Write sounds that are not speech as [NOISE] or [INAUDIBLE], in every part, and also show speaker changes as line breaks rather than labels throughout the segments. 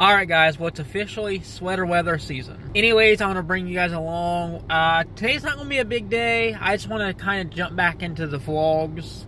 Alright guys, well it's officially sweater weather season. Anyways, I want to bring you guys along. Uh, today's not going to be a big day. I just want to kind of jump back into the vlogs.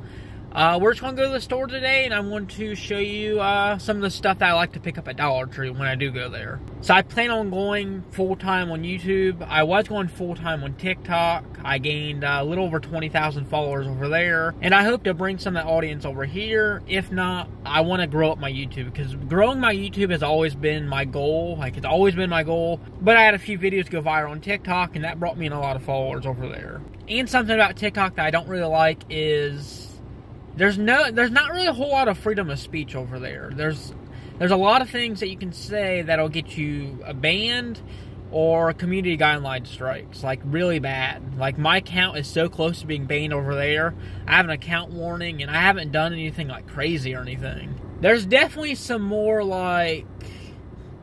Uh, we're just going to go to the store today, and I want to show you uh, some of the stuff that I like to pick up at Dollar Tree when I do go there. So I plan on going full-time on YouTube. I was going full-time on TikTok. I gained uh, a little over 20,000 followers over there, and I hope to bring some of that audience over here. If not, I want to grow up my YouTube, because growing my YouTube has always been my goal. Like, it's always been my goal, but I had a few videos go viral on TikTok, and that brought me in a lot of followers over there. And something about TikTok that I don't really like is there's no there's not really a whole lot of freedom of speech over there. There's there's a lot of things that you can say that'll get you a banned or community guideline strikes, like really bad. Like my account is so close to being banned over there. I have an account warning and I haven't done anything like crazy or anything. There's definitely some more like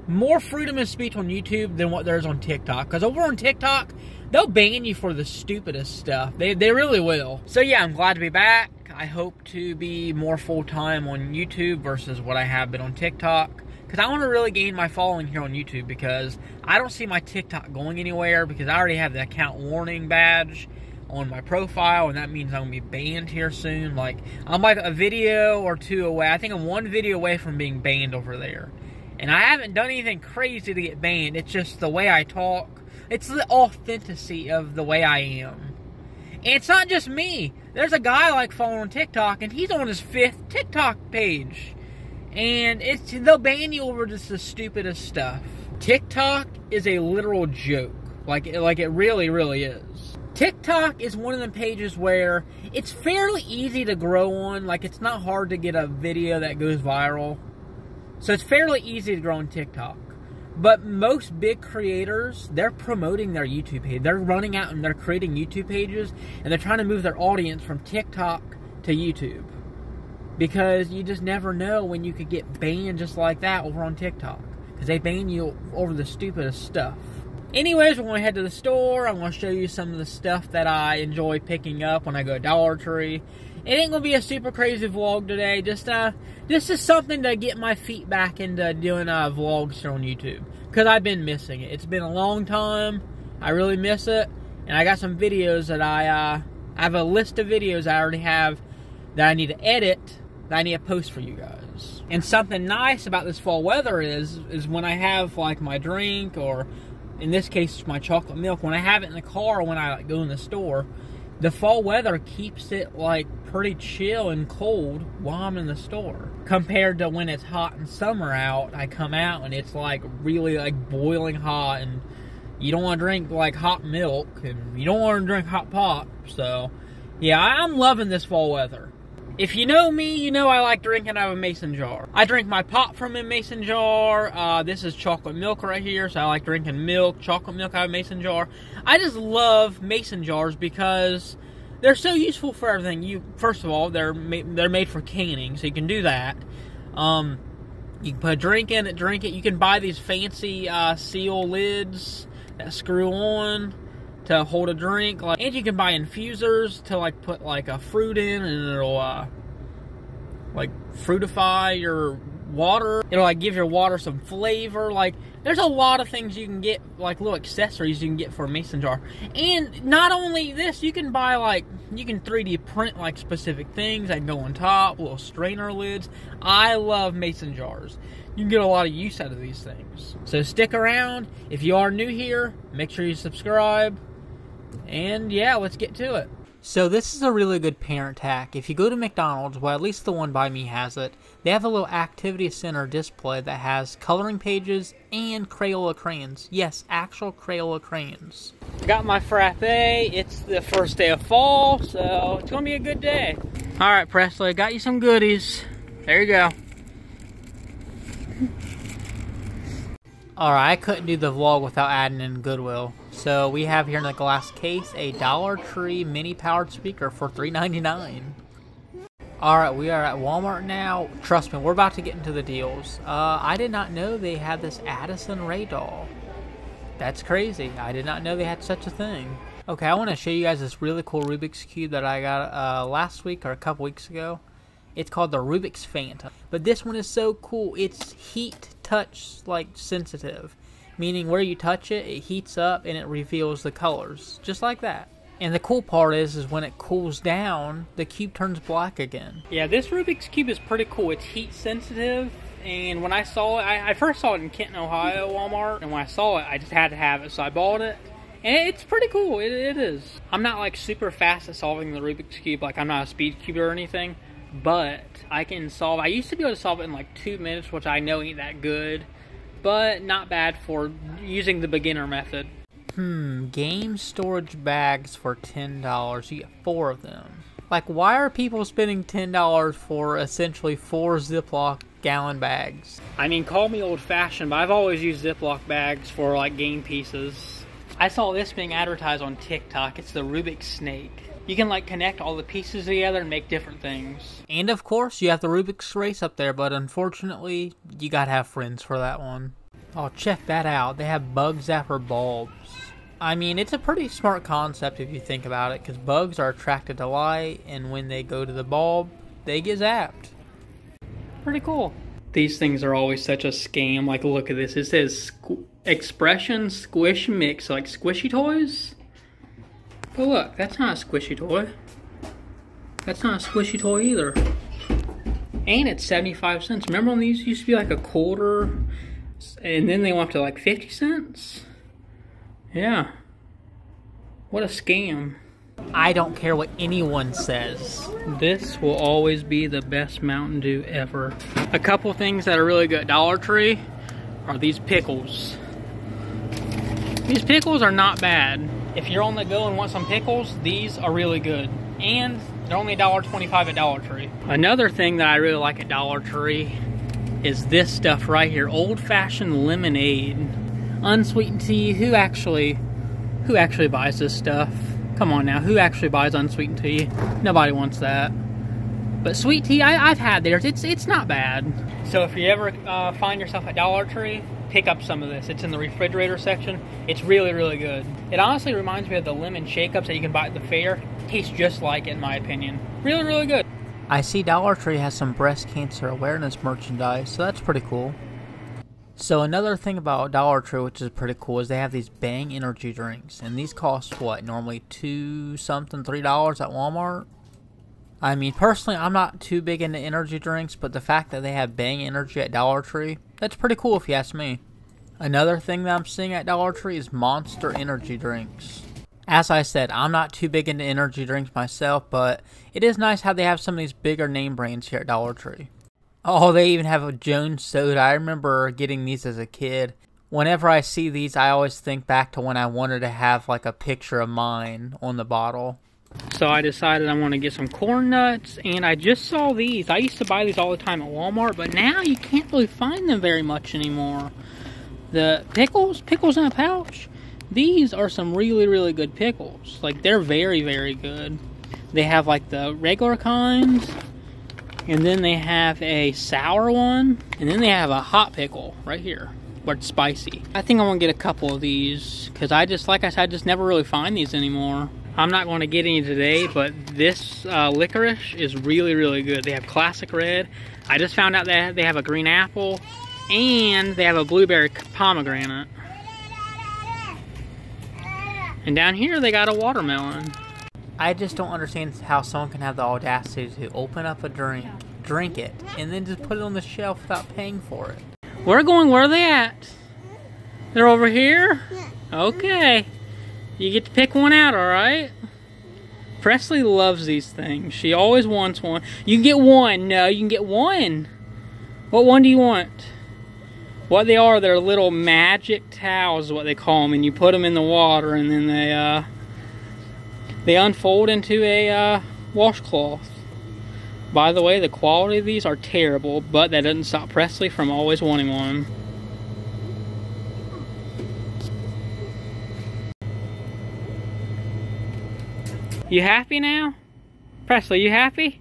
more freedom of speech on YouTube than what there's on TikTok. Because over on TikTok, they'll ban you for the stupidest stuff. They, they really will. So yeah, I'm glad to be back. I hope to be more full-time on YouTube versus what I have been on TikTok. Because I want to really gain my following here on YouTube because I don't see my TikTok going anywhere because I already have the account warning badge on my profile and that means I'm going to be banned here soon. Like, I'm like a video or two away. I think I'm one video away from being banned over there. And I haven't done anything crazy to get banned. It's just the way I talk. It's the authenticity of the way I am. And it's not just me. There's a guy like following on TikTok, and he's on his fifth TikTok page. And it's they'll ban you over just the stupidest stuff. TikTok is a literal joke. Like like it really, really is. TikTok is one of the pages where it's fairly easy to grow on. Like it's not hard to get a video that goes viral. So it's fairly easy to grow on TikTok. But most big creators, they're promoting their YouTube page. They're running out and they're creating YouTube pages and they're trying to move their audience from TikTok to YouTube. Because you just never know when you could get banned just like that over on TikTok. Because they ban you over the stupidest stuff. Anyways, we're going to head to the store. I'm going to show you some of the stuff that I enjoy picking up when I go to Dollar Tree. It ain't going to be a super crazy vlog today. Just uh, this is something to get my feet back into doing uh, vlogs here on YouTube. Because I've been missing it. It's been a long time. I really miss it. And I got some videos that I, uh, I have a list of videos I already have that I need to edit that I need to post for you guys. And something nice about this fall weather is, is when I have like my drink or in this case, it's my chocolate milk, when I have it in the car when I like, go in the store, the fall weather keeps it like pretty chill and cold while I'm in the store. Compared to when it's hot in summer out, I come out and it's like really like boiling hot and you don't want to drink like hot milk and you don't want to drink hot pop. So, yeah, I'm loving this fall weather. If you know me, you know I like drinking out of a mason jar. I drink my pop from a mason jar. Uh, this is chocolate milk right here, so I like drinking milk, chocolate milk out of a mason jar. I just love mason jars because they're so useful for everything. You first of all, they're ma they're made for canning, so you can do that. Um, you can put a drink in it, drink it. You can buy these fancy uh, seal lids that screw on to hold a drink. Like, and you can buy infusers to like put like a fruit in, and it'll uh, like fruitify your water. It'll like give your water some flavor. Like there's a lot of things you can get, like little accessories you can get for a mason jar. And not only this, you can buy like you can 3D print like specific things that go on top, little strainer lids. I love mason jars. You can get a lot of use out of these things. So stick around. If you are new here, make sure you subscribe. And yeah, let's get to it. So this is a really good parent hack. If you go to McDonald's, well at least the one by me has it, they have a little activity center display that has coloring pages and Crayola crayons. Yes, actual Crayola crayons. Got my frappe. It's the first day of fall, so it's gonna be a good day. Alright Presley, got you some goodies. There you go. Alright, I couldn't do the vlog without adding in Goodwill. So we have here in the glass case a Dollar Tree mini powered speaker for $3.99. Alright, we are at Walmart now. Trust me, we're about to get into the deals. Uh, I did not know they had this Addison Rae doll. That's crazy. I did not know they had such a thing. Okay, I want to show you guys this really cool Rubik's Cube that I got uh, last week or a couple weeks ago. It's called the Rubik's Phantom. But this one is so cool. It's heat touch like sensitive, meaning where you touch it, it heats up and it reveals the colors, just like that. And the cool part is, is when it cools down, the cube turns black again. Yeah, this Rubik's Cube is pretty cool. It's heat sensitive, and when I saw it, I, I, first saw it in Kenton, Ohio Walmart, and when I saw it, I just had to have it, so I bought it. And it's pretty cool, it, it is. I'm not like super fast at solving the Rubik's Cube, like I'm not a speed cuber or anything, but I can solve, I used to be able to solve it in like two minutes, which I know ain't that good, but not bad for using the beginner method. Hmm, game storage bags for $10. You get four of them. Like, why are people spending $10 for essentially four Ziploc gallon bags? I mean, call me old fashioned, but I've always used Ziploc bags for like game pieces. I saw this being advertised on TikTok. It's the Rubik's Snake. You can like connect all the pieces together and make different things. And of course, you have the Rubik's Race up there, but unfortunately, you gotta have friends for that one. Oh, check that out. They have bug zapper bulbs. I mean, it's a pretty smart concept if you think about it, because bugs are attracted to light, and when they go to the bulb, they get zapped. Pretty cool. These things are always such a scam. Like, look at this. It says squ expression squish mix, like squishy toys. But look, that's not a squishy toy. That's not a squishy toy either. And it's 75 cents. Remember when these used to be like a quarter, and then they went up to like 50 cents? Yeah. What a scam. I don't care what anyone says. This will always be the best Mountain Dew ever. A couple things that are really good at Dollar Tree are these pickles. These pickles are not bad. If you're on the go and want some pickles, these are really good. And they're only $1.25 at Dollar Tree. Another thing that I really like at Dollar Tree is this stuff right here. Old-fashioned lemonade unsweetened tea. Who actually, who actually buys this stuff? Come on now, who actually buys unsweetened tea? Nobody wants that. But sweet tea, I, have had theirs. It's it's not bad. So if you ever uh, find yourself at Dollar Tree, pick up some of this. It's in the refrigerator section. It's really, really good. It honestly reminds me of the lemon shake-ups that you can buy at the fair. Tastes just like it, in my opinion. Really, really good. I see Dollar Tree has some breast cancer awareness merchandise, so that's pretty cool. So another thing about Dollar Tree, which is pretty cool, is they have these Bang energy drinks, and these cost what normally two something, three dollars at Walmart. I mean, personally, I'm not too big into energy drinks, but the fact that they have Bang energy at Dollar Tree, that's pretty cool if you ask me. Another thing that I'm seeing at Dollar Tree is Monster energy drinks. As I said, I'm not too big into energy drinks myself, but it is nice how they have some of these bigger name brands here at Dollar Tree. Oh, they even have a Jones soda. I remember getting these as a kid. Whenever I see these, I always think back to when I wanted to have like a picture of mine on the bottle. So I decided I want to get some corn nuts, and I just saw these. I used to buy these all the time at Walmart, but now you can't really find them very much anymore. The pickles, pickles in a pouch, these are some really, really good pickles. Like, they're very, very good. They have, like, the regular kinds, and then they have a sour one. And then they have a hot pickle right here. Where it's spicy. I think I want to get a couple of these. Because I just, like I said, I just never really find these anymore. I'm not going to get any today, but this uh, licorice is really, really good. They have classic red. I just found out that they have a green apple and they have a blueberry pomegranate. And down here they got a watermelon. I just don't understand how someone can have the audacity to open up a drink, drink it, and then just put it on the shelf without paying for it. We're going, where are they at? They're over here? Okay. You get to pick one out, alright? Presley loves these things. She always wants one. You can get one. No, you can get one. What one do you want? What they are, they're little magic towels is what they call them. And you put them in the water and then they, uh, they unfold into a uh, washcloth. By the way, the quality of these are terrible, but that doesn't stop Presley from always wanting one. You happy now? Presley, you happy?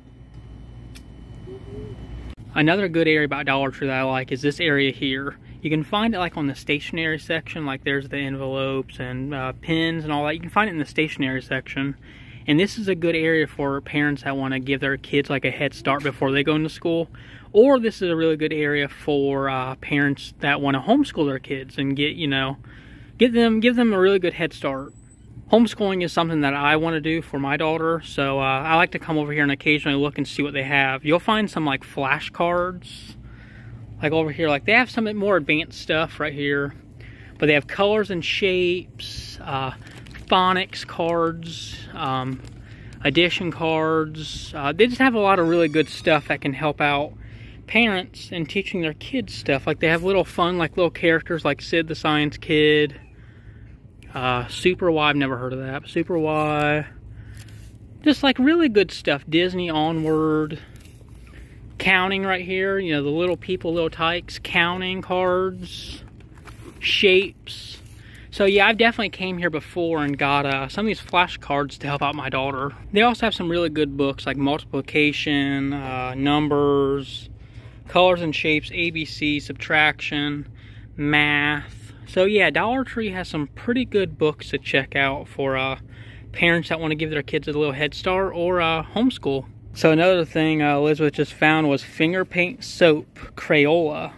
Another good area about Dollar Tree that I like is this area here. You can find it like on the stationery section, like there's the envelopes and uh, pins and all that. You can find it in the stationery section.
And this is a good area for parents that want to give their kids like a head start before they go into school. Or this is a really good area for uh, parents that want to homeschool their kids and get, you know, get them, give them a really good head start. Homeschooling is something that I want to do for my daughter, so uh, I like to come over here and occasionally look and see what they have. You'll find some like flashcards, like over here, like they have some more advanced stuff right here, but they have colors and shapes, uh, phonics cards, um, addition cards. Uh, they just have a lot of really good stuff that can help out parents in teaching their kids stuff. Like they have little fun, like little characters like Sid the Science Kid, uh, Super Why, I've never heard of that. Super Why. Just like really good stuff. Disney Onward. Counting right here. You know, the little people, Little Tikes. Counting cards. Shapes. So yeah, I've definitely came here before and got uh, some of these flashcards to help out my daughter. They also have some really good books like multiplication, uh, numbers, colors and shapes, ABC, subtraction, math. So yeah, Dollar Tree has some pretty good books to check out for uh, parents that want to give their kids a little head start or uh, homeschool. So another thing uh, Elizabeth just found was finger paint soap Crayola.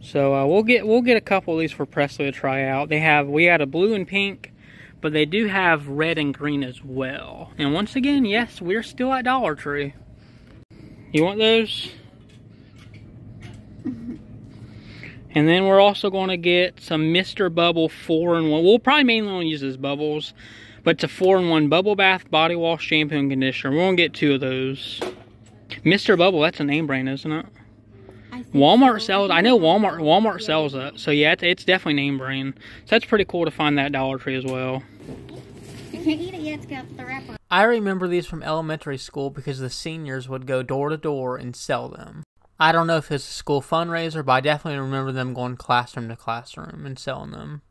So uh, we'll get we'll get a couple of these for Presley to try out. They have we had a blue and pink, but they do have red and green as well. And once again, yes, we're still at Dollar Tree. You want those? And then we're also going to get some Mr. Bubble 4-in-1. We'll probably mainly only use as bubbles. But it's a 4-in-1 bubble bath, body wash, shampoo, and conditioner. We're going to get two of those. Mr. Bubble, that's a name brand, isn't it? Walmart so. sells. I know Walmart. Walmart sells it. So yeah, it's, it's, definitely name brand. So that's pretty cool to find that Dollar Tree as well.
You can't eat it yet. It's got the wrapper.
I remember these from elementary school because the seniors would go door to door and sell them. I don't know if it's a school fundraiser, but I definitely remember them going classroom to classroom and selling them.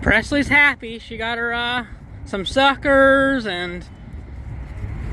Presley's happy. She got her uh, some suckers and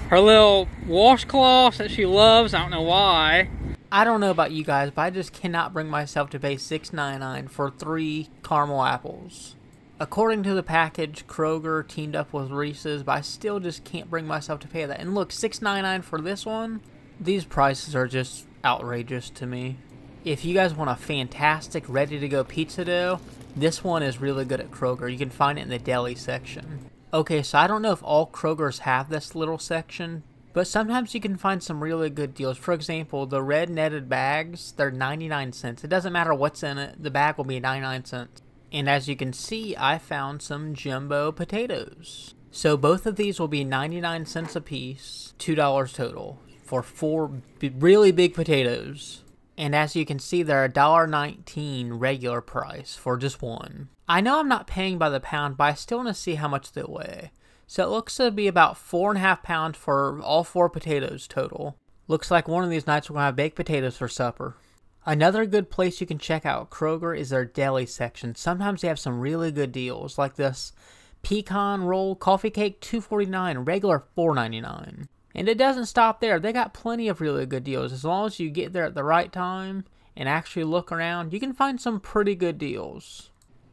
her little washcloths that she loves. I don't know why.
I don't know about you guys, but I just cannot bring myself to pay $6.99 for three caramel apples. According to the package, Kroger teamed up with Reese's, but I still just can't bring myself to pay that. And look, $6.99 for this one? These prices are just outrageous to me. If you guys want a fantastic, ready-to-go pizza dough, this one is really good at Kroger. You can find it in the deli section. Okay, so I don't know if all Krogers have this little section, but sometimes you can find some really good deals. For example, the red netted bags, they're 99 cents. It doesn't matter what's in it, the bag will be 99 cents. And as you can see, I found some jumbo potatoes. So both of these will be 99 cents a piece, $2 total for four really big potatoes. And as you can see, they're $1.19 regular price for just one. I know I'm not paying by the pound, but I still want to see how much they weigh. So it looks to be about four and a half pounds for all four potatoes total. Looks like one of these nights we're going to have baked potatoes for supper. Another good place you can check out Kroger is their deli section. Sometimes they have some really good deals, like this pecan roll coffee cake 249 regular 4.99 and it doesn't stop there. They got plenty of really good deals. As long as you get there at the right time and actually look around, you can find some pretty good deals.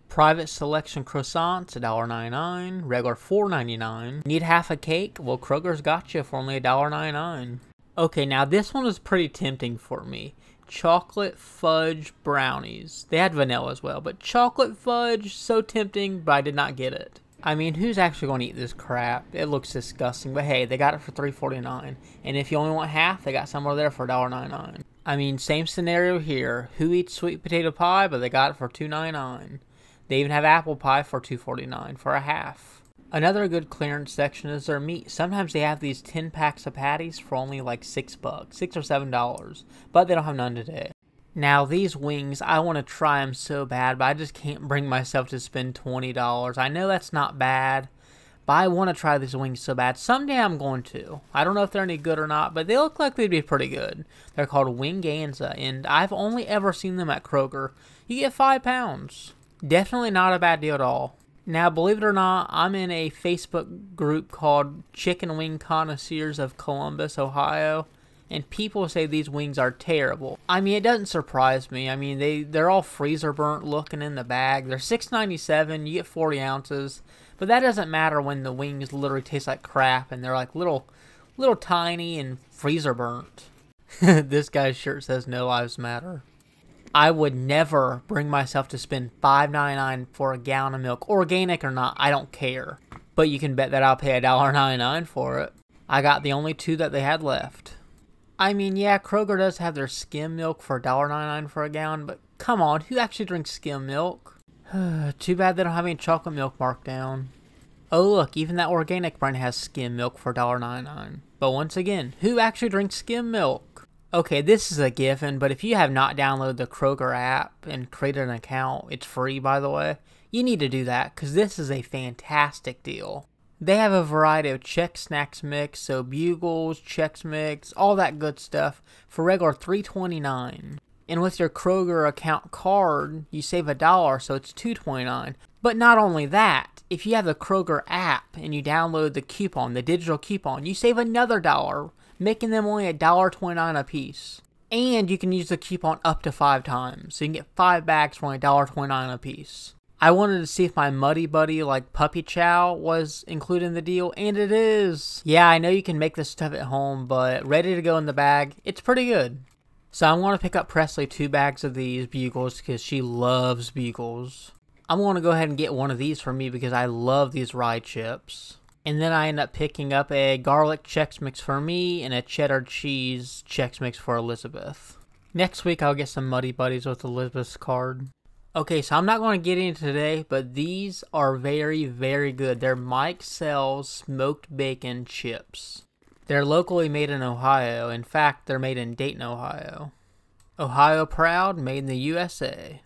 Private selection croissants, $1.99. Regular $4.99. Need half a cake? Well, Kroger's got you for only $1.99. Okay, now this one was pretty tempting for me. Chocolate fudge brownies. They had vanilla as well, but chocolate fudge, so tempting, but I did not get it. I mean, who's actually going to eat this crap? It looks disgusting, but hey, they got it for three forty nine, and if you only want half, they got somewhere there for $1.99. I mean, same scenario here. Who eats sweet potato pie? But they got it for two ninety nine. They even have apple pie for two forty nine for a half. Another good clearance section is their meat. Sometimes they have these 10 packs of patties for only like 6 bucks, 6 or 7 dollars, but they don't have none today. Now, these wings, I want to try them so bad, but I just can't bring myself to spend $20. I know that's not bad, but I want to try these wings so bad. Someday I'm going to. I don't know if they're any good or not, but they look like they'd be pretty good. They're called Winganza, and I've only ever seen them at Kroger. You get five pounds. Definitely not a bad deal at all. Now, believe it or not, I'm in a Facebook group called Chicken Wing Connoisseurs of Columbus, Ohio. And people say these wings are terrible. I mean, it doesn't surprise me. I mean, they they're all freezer burnt looking in the bag. They're 6.97. You get 40 ounces, but that doesn't matter when the wings literally taste like crap and they're like little, little tiny and freezer burnt. [LAUGHS] this guy's shirt says "No Lives Matter." I would never bring myself to spend $5.99 for a gallon of milk, organic or not. I don't care. But you can bet that I'll pay $1.99 for it. I got the only two that they had left. I mean, yeah, Kroger does have their skim milk for $1.99 for a gallon, but come on, who actually drinks skim milk? [SIGHS] Too bad they don't have any chocolate milk marked down. Oh look, even that organic brand has skim milk for $1.99. But once again, who actually drinks skim milk? Okay, this is a given, but if you have not downloaded the Kroger app and created an account, it's free by the way, you need to do that because this is a fantastic deal. They have a variety of Chex Snacks mix, so bugles, Chex Mix, all that good stuff for regular three twenty nine. And with your Kroger account card, you save a dollar, so it's two twenty nine. But not only that, if you have the Kroger app and you download the coupon, the digital coupon, you save another dollar, making them only a dollar twenty nine a piece. And you can use the coupon up to five times, so you can get five bags for only a dollar twenty nine a piece. I wanted to see if my Muddy Buddy like Puppy Chow was included in the deal, and it is. Yeah, I know you can make this stuff at home, but ready to go in the bag, it's pretty good. So I'm going to pick up Presley two bags of these bugles because she loves bugles. I'm going to go ahead and get one of these for me because I love these rye chips. And then I end up picking up a garlic Chex Mix for me and a cheddar cheese Chex Mix for Elizabeth. Next week I'll get some Muddy Buddies with Elizabeth's card. Okay, so I'm not going to get into today, but these are very, very good. They're Mike-sell's smoked bacon chips. They're locally made in Ohio. In fact, they're made in Dayton, Ohio. Ohio proud, made in the USA.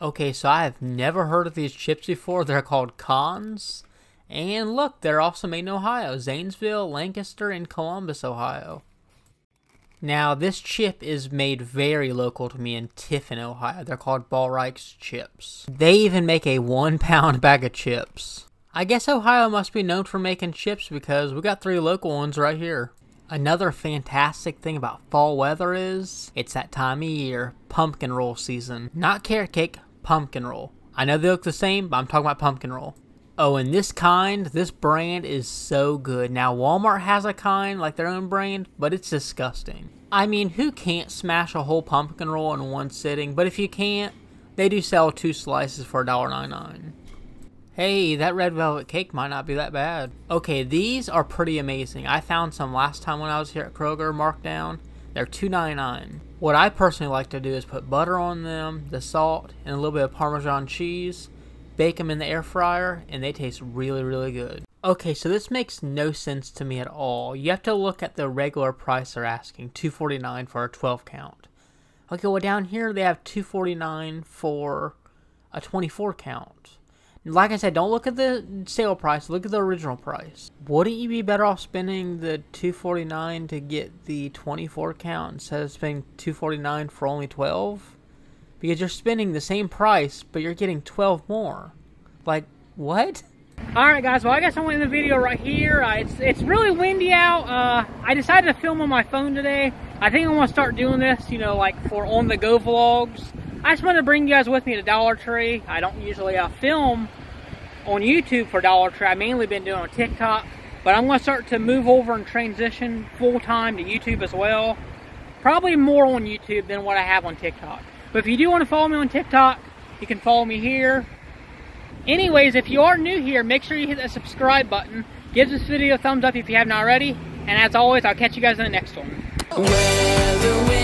Okay, so I have never heard of these chips before. They're called Conn's. And look, they're also made in Ohio. Zanesville, Lancaster, and Columbus, Ohio. Now, this chip is made very local to me in Tiffin, Ohio. They're called Ballreich's chips. They even make a one pound [LAUGHS] bag of chips. I guess Ohio must be known for making chips because we got three local ones right here. Another fantastic thing about fall weather is it's that time of year, pumpkin roll season. Not carrot cake, pumpkin roll. I know they look the same, but I'm talking about pumpkin roll. Oh, and this kind, this brand is so good. Now, Walmart has a kind, like their own brand, but it's disgusting. I mean, who can't smash a whole pumpkin roll in one sitting? But if you can't, they do sell two slices for $1.99. Hey, that red velvet cake might not be that bad. Okay, these are pretty amazing. I found some last time when I was here at Kroger marked down. They're $2.99. What I personally like to do is put butter on them, the salt, and a little bit of Parmesan cheese bake them in the air fryer, and they taste really, really good. Okay, so this makes no sense to me at all. You have to look at the regular price they're asking, 249 for a 12 count. Okay, well down here they have 249 for a 24 count. Like I said, don't look at the sale price, look at the original price. Wouldn't you be better off spending the 249 to get the 24 count instead of spending 249 for only 12? Because you're spending the same price, but you're getting 12 more. Like, what?
Alright guys, well I guess I'm in the video right here. Uh, it's, it's really windy out. Uh, I decided to film on my phone today. I think I'm going to start doing this, you know, like for on-the-go vlogs. I just wanted to bring you guys with me to Dollar Tree. I don't usually uh, film on YouTube for Dollar Tree. I've mainly been doing on TikTok. But I'm going to start to move over and transition full-time to YouTube as well. Probably more on YouTube than what I have on TikTok. But if you do want to follow me on TikTok, you can follow me here. Anyways, if you are new here, make sure you hit that subscribe button. Give this video a thumbs up if you haven't already. And as always, I'll catch you guys in the next one.